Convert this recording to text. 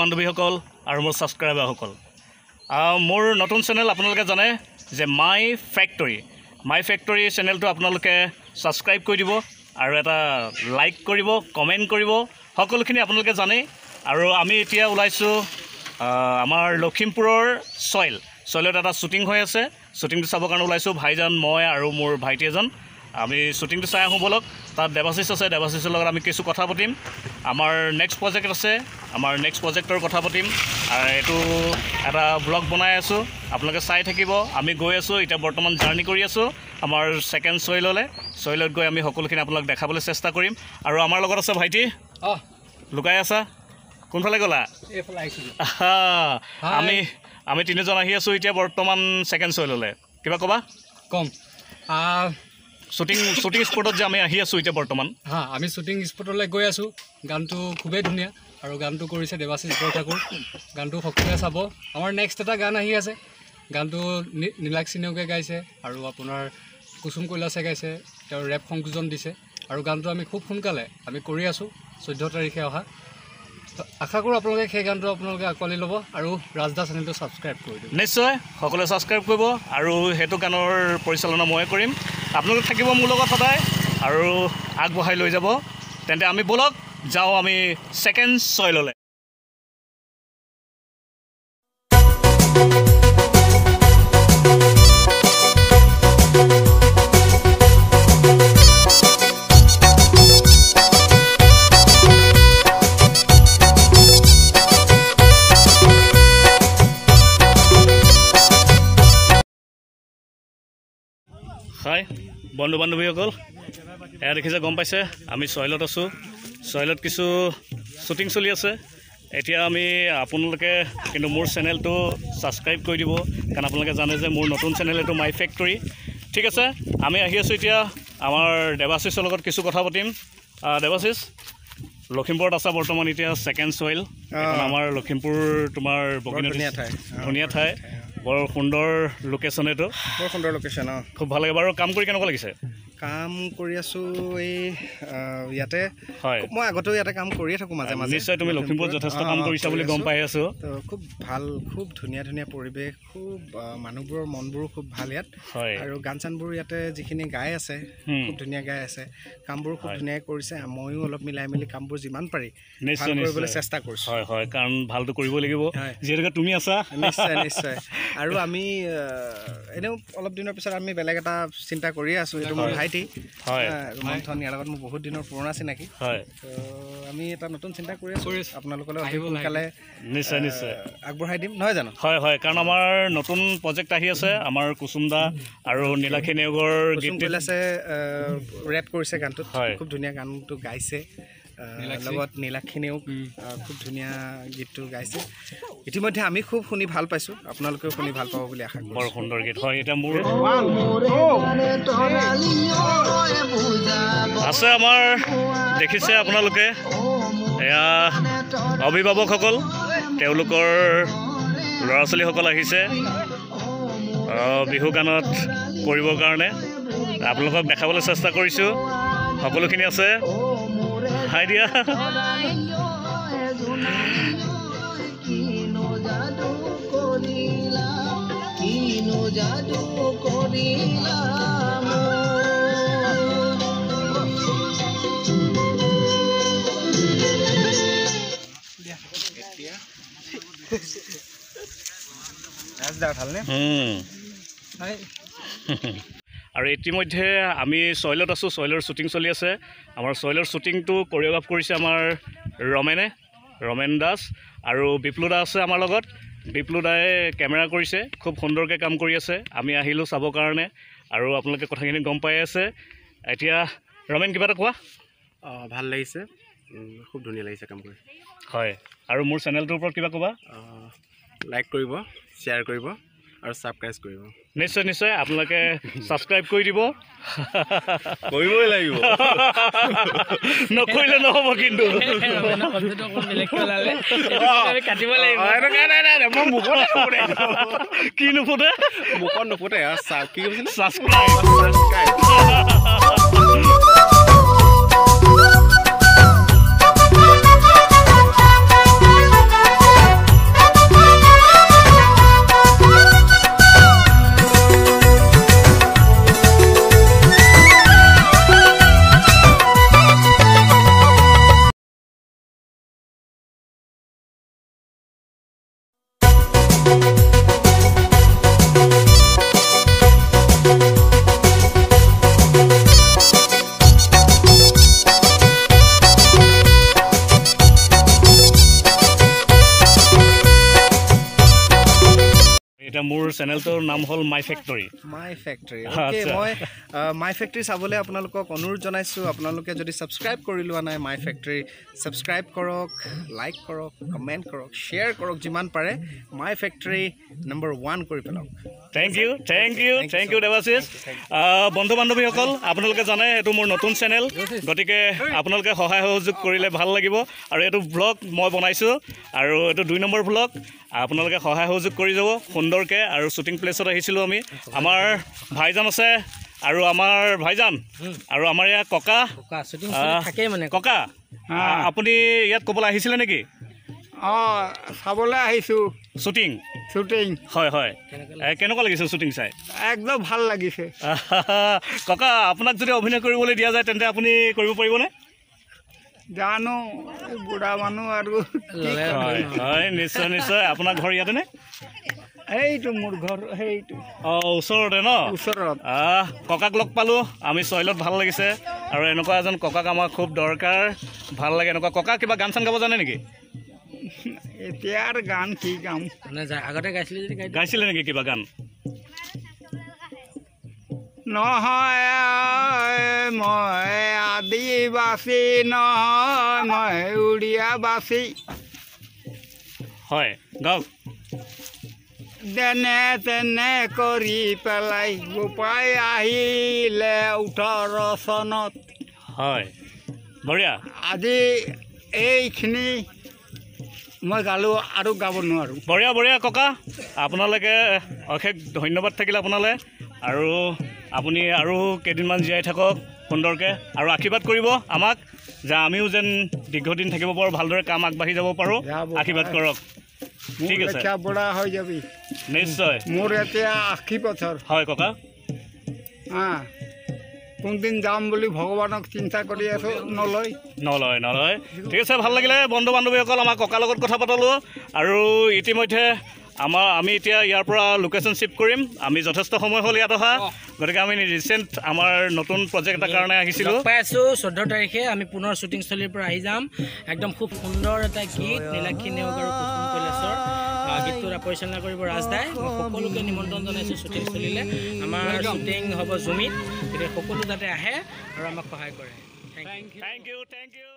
বান্ধৱীসকল আৰু মোৰ ছাবস্ক্ৰাইবাৰসকল। মোৰ নতুন চেনেল আপোনালোকে জানে যে মাই ফেক্টৰী মাই ফেক্টৰী চেনেলটো আপোনালোকে ছাবস্ক্ৰাইব কৰি দিব আৰু এটা লাইক কৰিব কমেণ্ট কৰিব সকলোখিনি আপোনালোকে জানেই। আৰু আমি এতিয়া ওলাইছোঁ আমাৰ লখিমপুৰৰ চইল। চইলত এটা শ্বুটিং হৈ আছে। শ্বুটিংটো চাবৰ কাৰণে ওলাইছোঁ ভাইজান মই আৰু মোৰ ভাইটি এজন। আমি শ্বুটিংটো চাই আহোঁ ব'লক। তাত দেৱাশিষ আছে দেৱাশিষৰ লগত আমি কিছু কথা পাতিম। আমাৰ নেক্সট প্ৰজেক্ট আছে আমাৰ নেক্সট প্ৰজেক্টৰ কথা পাতিম। আৰু এইটো এটা ব্লগ বনাই আছোঁ আপোনালোকে চাই থাকিব। আমি গৈ আছোঁ এতিয়া বৰ্তমান জাৰ্ণি কৰি আছোঁ আমাৰ ছেকেণ্ড চইললৈ চইলত গৈ আমি সকলোখিনি আপোনালোক দেখাবলৈ চেষ্টা কৰিম। আৰু আমাৰ লগত আছে ভাইটি। অঁ লুকাই আছা? কোনফালে গ'লা? আমি আমি তিনিজন আহি আছোঁ এতিয়া বৰ্তমান ছেকেণ্ড চইললৈ কিবা ক'বা? কম। শ্বুটিং শ্বুটিং স্পটত যে আমি আহি আছোঁ এতিয়া বৰ্তমান। হা আমি শ্বুটিং স্পটলৈ গৈ আছোঁ। গানটো খুবেই ধুনীয়া আৰু গানটো কৰিছে দেৱাশিষ বৰঠাকুৰ গানটো সকলোৱে চাব। আমাৰ নেক্সট এটা গান আহি আছে। গানটো নীলাক্ষী নেওগে গাইছে আৰু আপোনাৰ কুসুম কৈলাছে গাইছে। তেওঁৰ ৰেপ সংযোজন দিছে। আৰু গানটো আমি খুব সোনকালে আমি কৰি আছোঁ। চৈধ্য তাৰিখে অহা। আশা কৰোঁ আপোনালোকে সেই গানটো আপোনালোকে আঁকোৱালি ল'ব আৰু ৰাজদা চেনেলটো ছাবস্ক্ৰাইব কৰি দিব। নিশ্চয় সকলোৱে ছাবস্ক্ৰাইব কৰিব আৰু সেইটো গানৰ পৰিচালনা ময়ে কৰিম। আপোনালোক থাকিব মোৰ লগত সদায় আৰু আগবঢ়াই লৈ যাব। তেন্তে আমি ব'লক যাওঁ আমি ছেকেণ্ড চইললৈ হয় বন্ধু বান্ধৱীসকল এয়া দেখিছে গম পাইছে আমি চইলত আছোঁ। চইলত কিছু শ্বুটিং চলি আছে। এতিয়া আমি আপোনালোকে কিন্তু মোৰ চেনেলটো ছাবস্ক্ৰাইব কৰি দিব কাৰণ আপোনালোকে জানে যে মোৰ নতুন চেনেল এইটো মাই ফেক্টৰী। ঠিক আছে আমি আহি আছোঁ এতিয়া আমাৰ দেৱাশিষৰ লগত কিছু কথা পাতিম। দেৱাশিষ লখিমপুৰত আছা বৰ্তমান এতিয়া ছেকেণ্ড চইল আমাৰ লখিমপুৰ তোমাৰ বগীনদী- ধুনীয়া ঠাই। ধুনীয়া ঠাই। বৰ সুন্দৰ লোকেশ্যন এইটো। বৰ সুন্দৰ লোকেশ্যন অঁ। খুব ভাল লাগে। বাৰু কাম কৰি কেনেকুৱা লাগিছে? কাম কৰি আছোঁ এই ইয়াতে। হয়। মই আগতেও ইয়াতে কাম কৰিয়ে থাকোঁ মাজে মাজে। নিশ্চয় তুমি লখিমপুৰত যথেষ্ট কাম কৰিছা বুলি গম। পাই আছোঁ। খুব ভাল খুব ধুনীয়া ধুনীয়া পৰিৱেশ খুব মানুহবোৰৰ মনবোৰো খুব ভাল ইয়াত। হয়। আৰু গান চানবোৰ ইয়াতে যিখিনি গাই আছে। খুব ধুনীয়া গাই আছে। কামবোৰ খুব। ধুনীয়াকৈ কৰিছে ময়ো অলপ মিলাই মেলি কামবোৰ যিমান পাৰি নিশ্চয় কৰিবলৈ চেষ্টা কৰিছোঁ। হয় হয় কাৰণ ভালটো কৰিব লাগিব। যিহেতুকে তুমি আছা। নিশ্চয় নিশ্চয়। আৰু আমি এনেও অলপ দিনৰ পিছত আমি বেলেগ এটা চিন্তা কৰিয়ে আছোঁ। এইটো মোৰ। ভাইটি মন্থন ইয়াৰ লগত মোৰ বহুত দিনৰ পুৰণা চিনাকি। হয়। তো আমি এটা নতুন চিন্তা কৰি আছোঁ। আছোঁ। আপোনালোকলৈ অতি। সোনকালে নিশ্চয় নিশ্চয়। আগবঢ়াই দিম। নহয় জানো? হয় হয়। কাৰণ আমাৰ নতুন প্ৰজেক্ট আহি আছে। আমাৰ কুচুম দা আৰু নীলাক্ষী নেওগৰ গীত কৈলাছে ৰেপ কৰিছে গানটোত। হয়। খুব ধুনীয়া গানটো গাইছে। নীলাক্ষী। লগত নীলাক্ষীনেও উম। আহ, খুব ধুনীয়া গীতটো গাইছে। ইতিমধ্যে আমি খুব শুনি ভাল পাইছোঁ। আপোনালোকেও শুনি ভাল পাব বুলি আশা বৰ সুন্দৰ গীত। হয় এতিয়া মোৰ আছে আমাৰ দেখিছে আপোনালোকে। এয়া অভিভাৱকসকল তেওঁলোকৰ ল'ৰা ছোৱালীসকল আহিছে। আহ, বিহু গানত কৰিবৰ কাৰণে। আপোনালোকক দেখাবলৈ চেষ্টা কৰিছোঁ। সকলোখিনি আছে। হাই দিয়া। উম। হয় আৰু ইতিমধ্যে আমি চইলত আছোঁ চইলৰ শ্বুটিং চলি আছে। আমাৰ চইলৰ শ্বুটিংটো কৰিঅ'গ্ৰাফ কৰিছে আমাৰ ৰমেনে ৰমেন দাস আৰু বিপ্লু দা আছে আমাৰ লগত। বিপ্লু দাই কেমেৰা কৰিছে খুব সুন্দৰকৈ কাম কৰি আছে। আমি আহিলোঁ চাবৰ কাৰণে আৰু আপোনালোকে কথাখিনি গম পাই আছে। এতিয়া ৰমেন কিবা এটা কোৱা? অঁ ভাল লাগিছে। খুব ধুনীয়া লাগিছে কাম কৰি। হয়। আৰু মোৰ চেনেলটোৰ ওপৰত কিবা ক'বা? লাইক কৰিব শ্বেয়াৰ কৰিব। আৰু ছাবস্ক্ৰাইব কৰিব। নিশ্চয় নিশ্চয় আপোনালোকে ছাবস্ক্ৰাইব কৰি দিব। কৰিবই লাগিব। নকৰিলে নহ'ব কিন্তু। কাটিব লাগিব। মই মুখত নুফুটে। কি নুফুটে? মুখত নুফুটে ছাবস্ক্ৰাইব চেনেলটোৰ নাম হ'ল মাই ফেক্টৰী মাই ফেক্টৰী মই মাই ফেক্টৰী চাবলৈ আপোনালোকক অনুৰোধ জনাইছোঁ। আপোনালোকে যদি ছাবস্ক্ৰাইব কৰি লোৱা নাই মাই ফেক্টৰী ছাবস্ক্ৰাইব কৰক লাইক কৰক কমেণ্ট কৰক শ্বেয়াৰ কৰক যিমান পাৰে মাই ফেক্টৰী নম্বৰ ওৱান কৰি পেলাওক। Thank you thank you thank you Debashish বন্ধু বান্ধৱীসকল আপোনালোকে জানে এইটো মোৰ নতুন চেনেল গতিকে আপোনালোকে সহায় সহযোগ কৰিলে ভাল লাগিব। আৰু এইটো ভ্লগ মই বনাইছোঁ আৰু এইটো দুই নম্বৰ ভ্লগ আপোনালোকে সহায় সহযোগ কৰি যাব সুন্দৰকৈ আৰু শ্বুটিং প্লেচত আহিছিলোঁ আমি। আমাৰ ভাইজান আছে আৰু আমাৰ ভাইজান আৰু আমাৰ ইয়াত ককা। থাকেই মানে। ককা আপুনি ইয়াত ক'বলৈ আহিছিলে নেকি? অঁ চাবলৈ আহিছোঁ। শ্বুটিং শ্বুটিং হয় হয়। কেনেকুৱা লাগিছে শ্বুটিং চাই? একদম ভাল লাগিছে। ককা আপোনাক যদি অভিনয় কৰিবলৈ দিয়া যায় তেন্তে আপুনি কৰিব পাৰিবনে? জানো বুঢ়া মানুহ আৰু হয় হয় নিশ্চয় নিশ্চয়। আপোনাৰ ঘৰ ইয়াতে নে সেইটো মোৰ ঘৰ সেইটো অঁ ওচৰতে ন? ওচৰত। আহ, ককাক লগ পালোঁ। আমি চইলত ভাল লাগিছে। আৰু এনেকুৱা এজন ককাক আমাক খুব দৰকাৰ। ভাল লাগে এনেকুৱা। ককা কিবা গান চান গাব জানে নেকি? এতিয়া আৰু গান কি গাম? আগতে গাইছিলে যদি গাই গাইছিলে নেকি কিবা গান? নহয় মই আদিবাসী নহয় মই উৰিয়াবাসী। হয় গাওক। যেনে তেনে কৰি পেলাই গোপাই আহিলে ওঠৰ চনত হয় বঢ়িয়া আজি এইখিনি মই গালোঁ আৰু গাব নোৱাৰোঁ বঢ়িয়া বঢ়িয়া ককা আপোনালোকে অশেষ ধন্যবাদ থাকিলে আপোনালৈ আৰু আপুনি আৰু কেইদিনমান জীয়াই থাকক সুন্দৰকৈ আৰু আশীৰ্বাদ কৰিব আমাক যে আমিও যেন দীৰ্ঘদিন থাকিব পাৰোঁ ভালদৰে কাম আগবাঢ়ি যাব পাৰোঁ আশীৰ্বাদ কৰক ঠিক আছে। লেখীয়া বুঢ়া হৈ যাবি। নিশ্চয়। মোৰ এতিয়া আশী বছৰ। হয় ককা। কোনদিন যাম বুলি ভগৱানক চিন্তা কৰি আছোঁ নলয়। নলয় নলয়। ঠিক আছে ভাল লাগিলে। বন্ধু বান্ধৱীসকল আমাৰ ককাৰ লগত কথা পাতলোঁ। আৰু ইতিমধ্যে আমাৰ আমি এতিয়া ইয়াৰ পৰা লোকেশ্যন শ্বিফ্ট কৰিম। আমি যথেষ্ট সময় হ'ল ইয়াত অহা। গতিকে আমি ৰিচেণ্ট আমাৰ নতুন প্ৰজেক্ট এটাৰ কাৰণে আহিছিলোঁ। পাই আছোঁ চৈধ্য তাৰিখে আমি পুনৰ শ্বুটিংস্থলীৰ পৰা আহি যাম। একদম খুব সুন্দৰ এটা গীত নীলাক্ষী নেওগ আৰু কুসুম কৈলাশৰ আহ, গীতটোত পৰিচালনা কৰিব ৰাজদাই। মই সকলোকে নিমন্ত্ৰণ জনাইছোঁ শ্বুটিংস্থলীলৈ আমাৰ শ্বুটিং হ'ব জুমিত। গতিকে সকলো যাতে আহে আৰু আমাক সহায় কৰে। Thank you thank you thank you